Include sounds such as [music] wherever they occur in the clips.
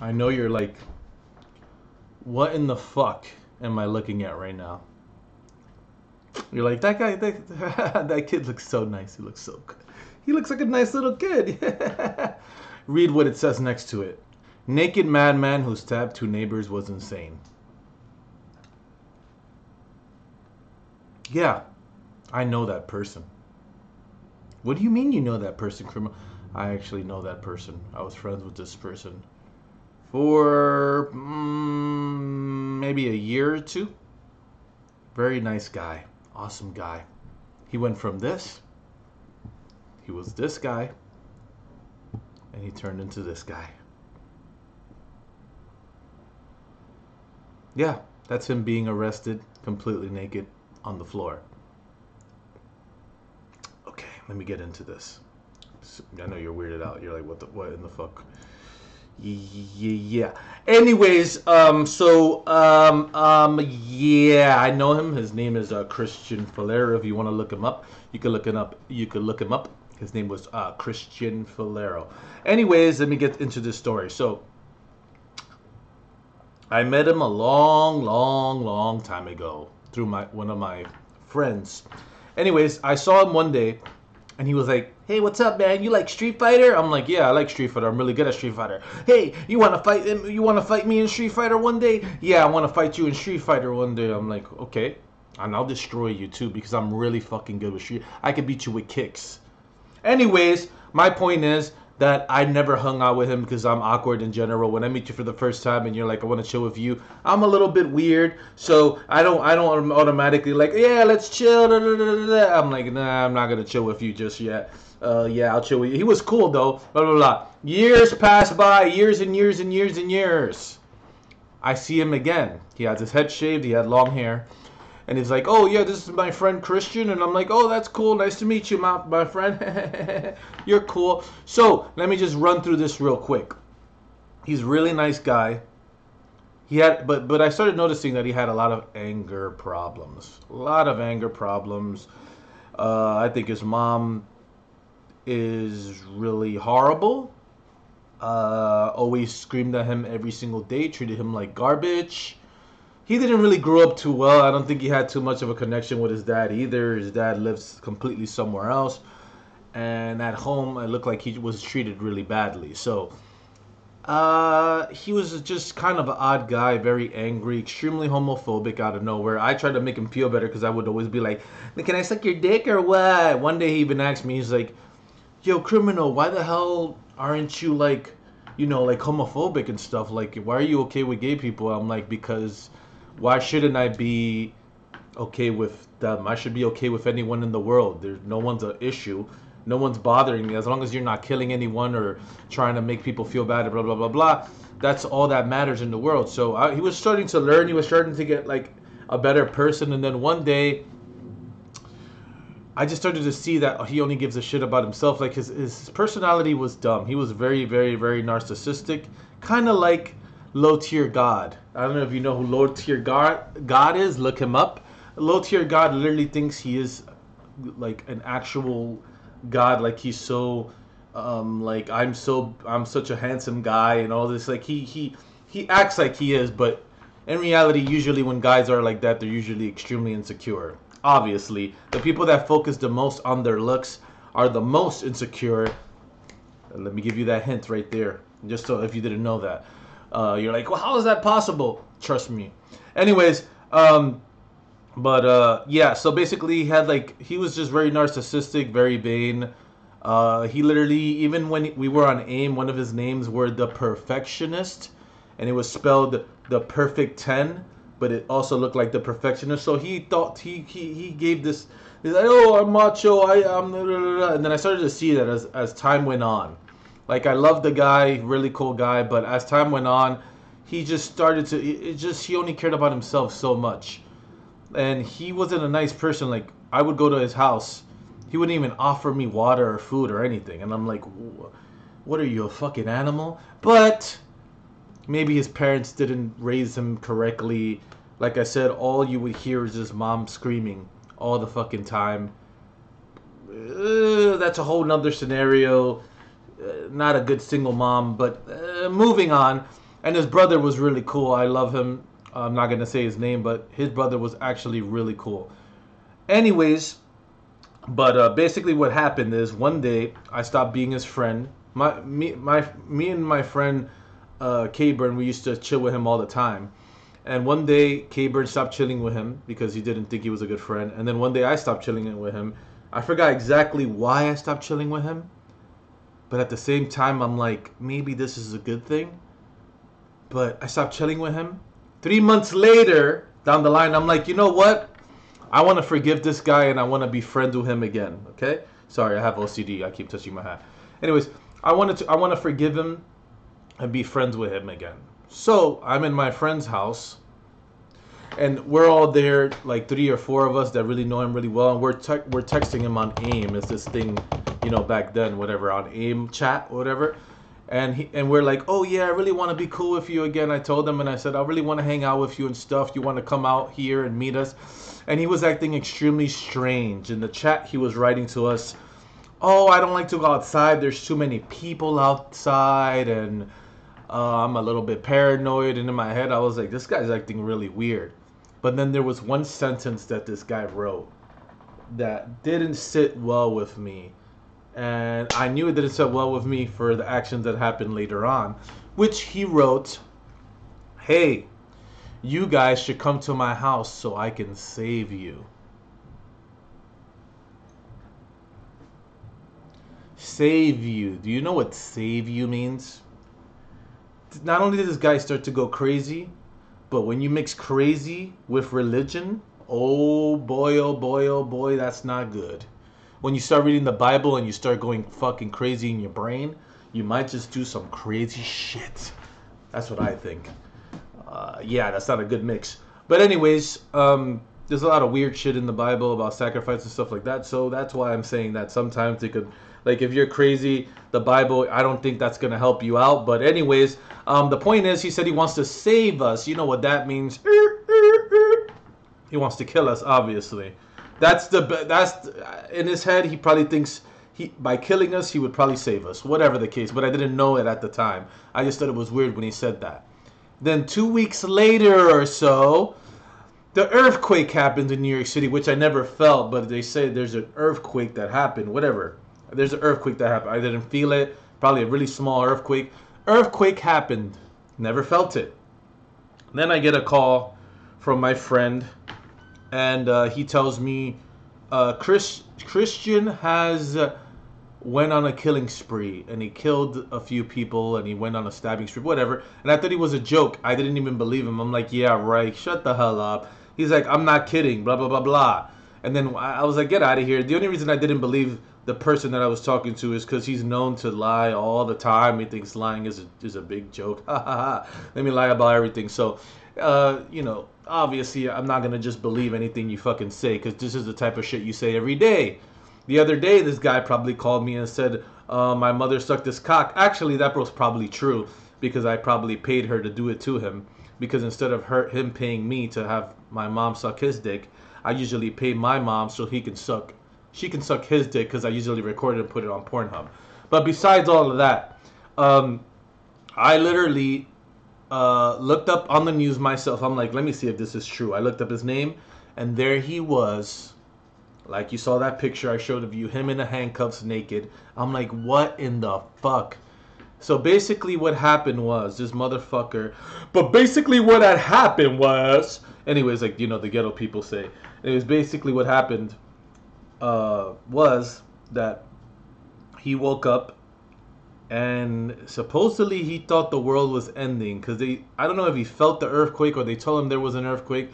I know you're like, what in the fuck am I looking at right now? You're like, that guy, that, [laughs] that kid looks so nice. He looks so good. He looks like a nice little kid. [laughs] Read what it says next to it. Naked madman who stabbed two neighbors was insane. Yeah, I know that person. What do you mean you know that person, criminal? I actually know that person. I was friends with this person for mm, maybe a year or two. Very nice guy. Awesome guy. He went from this, he was this guy, and he turned into this guy. Yeah, that's him being arrested completely naked on the floor. Okay, let me get into this. I know you're weirded out. You're like, what the what in the fuck? Yeah. Anyways, um, so um, um, yeah, I know him. His name is uh, Christian Falero. If you want to look him up, you can look him up. You can look him up. His name was uh, Christian Falero. Anyways, let me get into this story. So, I met him a long, long, long time ago through my one of my friends. Anyways, I saw him one day, and he was like, "Hey, what's up, man? You like Street Fighter?" I'm like, "Yeah, I like Street Fighter. I'm really good at Street Fighter." Hey, you want to fight? You want to fight me in Street Fighter one day? Yeah, I want to fight you in Street Fighter one day. I'm like, okay, and I'll destroy you too because I'm really fucking good with Street. I can beat you with kicks. Anyways, my point is, that I never hung out with him because I'm awkward in general. When I meet you for the first time and you're like, I want to chill with you, I'm a little bit weird, so I don't I don't automatically like, yeah, let's chill. I'm like, nah, I'm not gonna chill with you just yet. Uh, yeah, I'll chill with you. He was cool though. Blah blah blah. Years pass by, years and years and years and years. I see him again. He has his head shaved. He had long hair and he's like, "Oh yeah, this is my friend Christian," and I'm like, "Oh, that's cool. Nice to meet you, my my friend. [laughs] You're cool." So let me just run through this real quick. He's really nice guy. He had, but but I started noticing that he had a lot of anger problems. A lot of anger problems. Uh, I think his mom is really horrible. Uh, always screamed at him every single day, treated him like garbage he didn't really grow up too well. I don't think he had too much of a connection with his dad either. His dad lives completely somewhere else, and at home it looked like he was treated really badly. So uh, he was just kind of an odd guy, very angry, extremely homophobic out of nowhere. I tried to make him feel better because I would always be like, "Can I suck your dick or what?" One day he even asked me, he's like, "Yo, criminal, why the hell aren't you like?" You know, like homophobic and stuff. Like, why are you okay with gay people? I'm like, because why shouldn't I be okay with them? I should be okay with anyone in the world. There's no one's an issue. No one's bothering me as long as you're not killing anyone or trying to make people feel bad. Blah blah blah blah. That's all that matters in the world. So I, he was starting to learn. He was starting to get like a better person. And then one day, I just started to see that he only gives a shit about himself. Like his his personality was dumb. He was very very very narcissistic. Kind of like low tier God. I don't know if you know who low tier God God is. Look him up. Low tier God literally thinks he is like an actual God. Like he's so um, like I'm so I'm such a handsome guy and all this. Like he he he acts like he is, but in reality, usually when guys are like that, they're usually extremely insecure. Obviously, the people that focus the most on their looks are the most insecure. Let me give you that hint right there, just so if you didn't know that. Uh, you're like, well, how is that possible? Trust me. Anyways, um, but uh, yeah, so basically, he had like he was just very narcissistic, very vain. Uh, he literally, even when we were on AIM, one of his names were the Perfectionist, and it was spelled the Perfect Ten, but it also looked like the Perfectionist. So he thought he he, he gave this. He's like, oh, I'm macho. I am, and then I started to see that as as time went on. Like I love the guy, really cool guy, but as time went on, he just started to it just he only cared about himself so much. And he wasn't a nice person like I would go to his house. He wouldn't even offer me water or food or anything. And I'm like, what are you, a fucking animal? But maybe his parents didn't raise him correctly. Like I said, all you would hear is his mom screaming all the fucking time. Uh, that's a whole nother scenario. Uh, not a good single mom, but uh, moving on. and his brother was really cool. I love him. I'm not gonna say his name, but his brother was actually really cool. Anyways, but uh, basically what happened is one day I stopped being his friend. My me my me and my friend uh, we used to chill with him all the time. And one day K-Burn stopped chilling with him because he didn't think he was a good friend. And then one day I stopped chilling with him. I forgot exactly why I stopped chilling with him. But at the same time, I'm like, maybe this is a good thing. But I stopped chilling with him. Three months later, down the line, I'm like, you know what? I want to forgive this guy and I want to be friends with him again. Okay? Sorry, I have OCD. I keep touching my hat. Anyways, I wanted to. I want to forgive him and be friends with him again. So I'm in my friend's house, and we're all there, like three or four of us that really know him really well, and we're te- we're texting him on AIM. It's this thing, you know, back then, whatever, on AIM chat, whatever. And he and we're like, oh yeah, I really want to be cool with you again. I told him, and I said, I really want to hang out with you and stuff. You want to come out here and meet us? And he was acting extremely strange. In the chat, he was writing to us, oh, I don't like to go outside. There's too many people outside, and uh, I'm a little bit paranoid. And in my head, I was like, this guy's acting really weird. But then there was one sentence that this guy wrote that didn't sit well with me. And I knew it didn't sit well with me for the actions that happened later on, which he wrote, Hey, you guys should come to my house so I can save you. Save you. Do you know what save you means? Not only did this guy start to go crazy, but when you mix crazy with religion, oh boy, oh boy, oh boy, that's not good. When you start reading the Bible and you start going fucking crazy in your brain, you might just do some crazy shit. That's what I think. Uh, yeah, that's not a good mix. But anyways, um, there's a lot of weird shit in the Bible about sacrifice and stuff like that. So that's why I'm saying that sometimes it could, like, if you're crazy, the Bible, I don't think that's gonna help you out. But anyways, um, the point is, he said he wants to save us. You know what that means? He wants to kill us, obviously. That's the that's in his head. He probably thinks he by killing us, he would probably save us, whatever the case. But I didn't know it at the time. I just thought it was weird when he said that. Then two weeks later or so, the earthquake happened in New York City, which I never felt, but they say there's an earthquake that happened. Whatever. There's an earthquake that happened. I didn't feel it. Probably a really small earthquake. Earthquake happened. Never felt it. Then I get a call from my friend, and uh, he tells me uh, Chris Christian has uh, went on a killing spree, and he killed a few people, and he went on a stabbing spree, whatever. And I thought he was a joke. I didn't even believe him. I'm like, yeah, right. Shut the hell up. He's like, I'm not kidding. Blah blah blah blah. And then I was like, get out of here. The only reason I didn't believe the person that I was talking to is because he's known to lie all the time. He thinks lying is a, is a big joke. [laughs] Let me lie about everything. So, uh, you know, obviously, I'm not going to just believe anything you fucking say because this is the type of shit you say every day. The other day, this guy probably called me and said, uh, my mother sucked his cock. Actually, that was probably true because I probably paid her to do it to him. Because instead of her, him paying me to have my mom suck his dick, I usually pay my mom so he can suck she can suck his dick because I usually record it and put it on Pornhub. But besides all of that, um, I literally uh, looked up on the news myself. I'm like, let me see if this is true. I looked up his name, and there he was. Like you saw that picture I showed of you, him in the handcuffs, naked. I'm like, what in the fuck? So basically, what happened was this motherfucker. But basically, what had happened was, anyways, like you know, the ghetto people say. It was basically what happened uh, was that he woke up and supposedly he thought the world was ending because they i don't know if he felt the earthquake or they told him there was an earthquake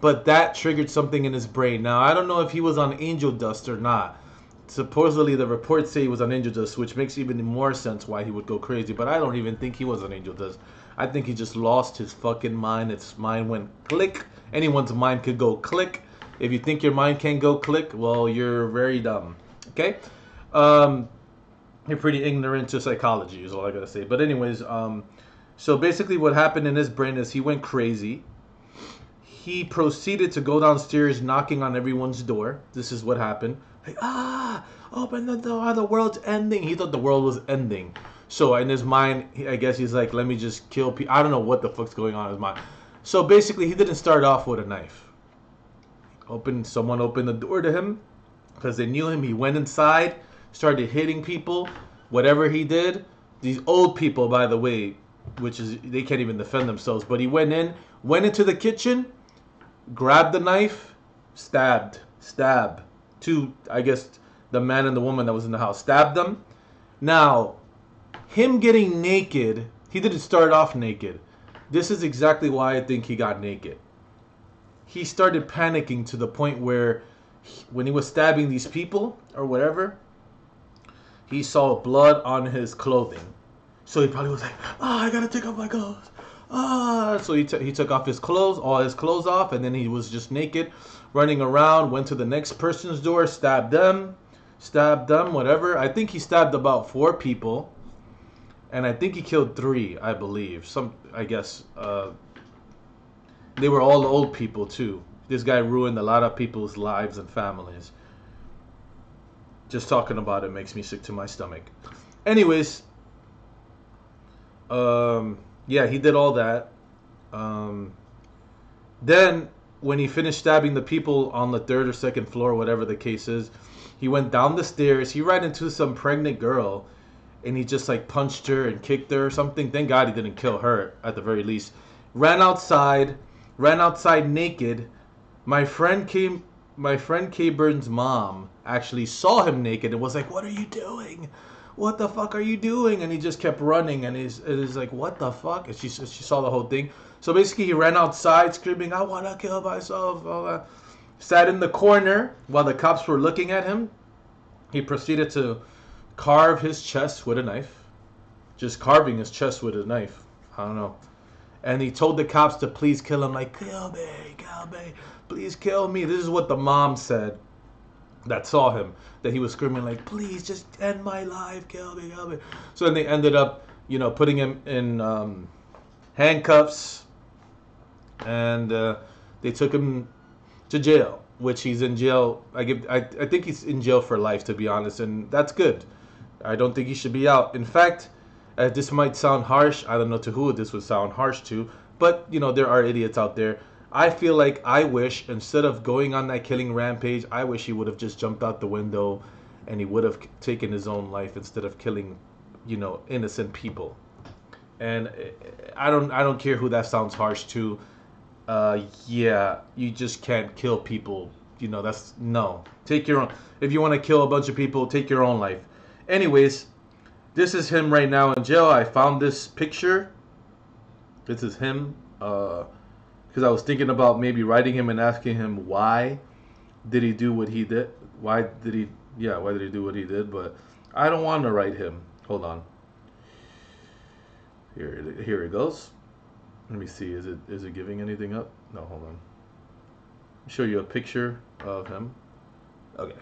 but that triggered something in his brain. Now i don't know if he was on angel dust or not. Supposedly the reports say he was on angel dust which makes even more sense why he would go crazy but i don't even think he was on angel dust. I think he just lost his fucking mind. Its mind went click. Anyone's mind could go click if you think your mind can go click, well, you're very dumb. Okay? Um, you're pretty ignorant to psychology, is all I gotta say. But, anyways, um, so basically, what happened in his brain is he went crazy. He proceeded to go downstairs knocking on everyone's door. This is what happened. Like, ah, open the door, the world's ending. He thought the world was ending. So in his mind, I guess he's like, let me just kill people. I don't know what the fuck's going on in his mind. So basically, he didn't start off with a knife. Opened, someone opened the door to him because they knew him. He went inside, started hitting people. Whatever he did, these old people, by the way, which is they can't even defend themselves. But he went in, went into the kitchen, grabbed the knife, stabbed, stab, two, I guess, the man and the woman that was in the house, stabbed them. Now, him getting naked, he didn't start off naked. This is exactly why I think he got naked. He started panicking to the point where, he, when he was stabbing these people or whatever, he saw blood on his clothing. So he probably was like, "Ah, oh, I gotta take off my clothes." Ah, so he, t- he took off his clothes, all his clothes off, and then he was just naked, running around. Went to the next person's door, stabbed them, stabbed them, whatever. I think he stabbed about four people, and I think he killed three. I believe some. I guess uh, they were all old people too. This guy ruined a lot of people's lives and families. Just talking about it makes me sick to my stomach. Anyways, um, yeah, he did all that. Um, then, when he finished stabbing the people on the third or second floor, whatever the case is, he went down the stairs. He ran into some pregnant girl, and he just like punched her and kicked her or something. Thank God he didn't kill her at the very least. Ran outside, ran outside naked. My friend came. My friend K Burn's mom actually saw him naked and was like, "What are you doing? What the fuck are you doing?" And he just kept running, and he's, it is like, "What the fuck?" And she she saw the whole thing. So basically, he ran outside screaming, "I want to kill myself!" Sat in the corner while the cops were looking at him. He proceeded to carve his chest with a knife, just carving his chest with a knife. I don't know. And he told the cops to please kill him, like, kill me, kill me, please kill me. This is what the mom said that saw him that he was screaming like please just end my life kill me kill me. So then they ended up you know putting him in um, handcuffs and uh, they took him to jail which he's in jail i give I, I think he's in jail for life to be honest and that's good. I don't think he should be out. In fact uh, this might sound harsh i don't know to who this would sound harsh to but you know there are idiots out there I feel like I wish instead of going on that killing rampage, I wish he would have just jumped out the window and he would have taken his own life instead of killing, you know, innocent people. And eh, I don't I don't care who that sounds harsh to. Uh, yeah, you just can't kill people. You know, that's no. Take your own. If you want to kill a bunch of people, take your own life. Anyways, this is him right now in jail. I found this picture. This is him. Uh, because I was thinking about maybe writing him and asking him why did he do what he did? Why did he? Yeah, why did he do what he did? But I don't want to write him. Hold on. Here, here it goes. Let me see. Is it is it giving anything up? No, hold on. Show you a picture of him. Okay,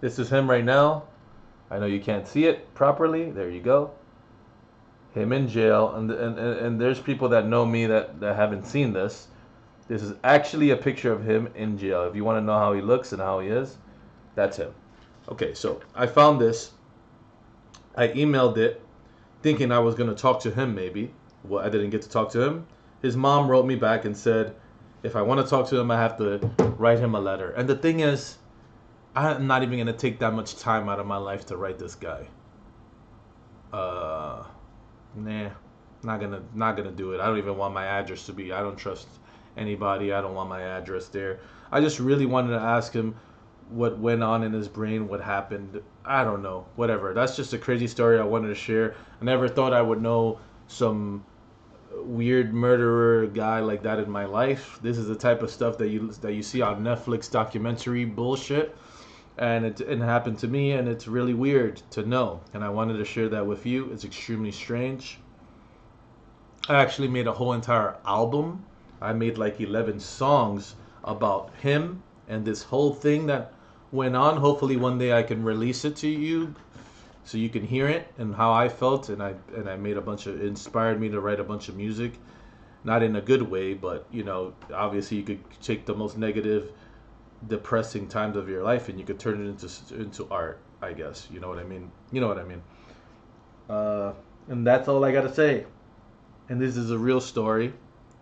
this is him right now. I know you can't see it properly. There you go. Him in jail, and and and there's people that know me that that haven't seen this. This is actually a picture of him in jail. If you want to know how he looks and how he is, that's him. Okay, so I found this. I emailed it thinking I was going to talk to him maybe. Well, I didn't get to talk to him. His mom wrote me back and said, if I want to talk to him, I have to write him a letter. And the thing is, I'm not even going to take that much time out of my life to write this guy. Uh, nah, not gonna, not gonna do it. I don't even want my address to be. I don't trust anybody. I don't want my address there. I just really wanted to ask him what went on in his brain, what happened. I don't know, whatever. That's just a crazy story I wanted to share. I never thought I would know some weird murderer guy like that in my life. This is the type of stuff that you that you see on Netflix documentary bullshit. And it, happened to me, and it's really weird to know. And I wanted to share that with you. It's extremely strange. I actually made a whole entire album I made like 11 songs about him and this whole thing that went on. Hopefully one day I can release it to you so you can hear it and how I felt and I and I made a bunch of inspired me to write a bunch of music. Not in a good way, but you know, obviously you could take the most negative depressing times of your life and you could turn it into into art, I guess. You know what I mean? You know what I mean? Uh And that's all I got to say. And this is a real story.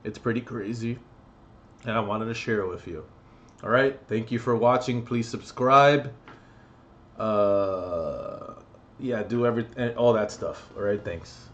It's pretty crazy. And I wanted to share it with you. All right. Thank you for watching. Please subscribe. Uh, yeah, do everything all that stuff. All right. Thanks.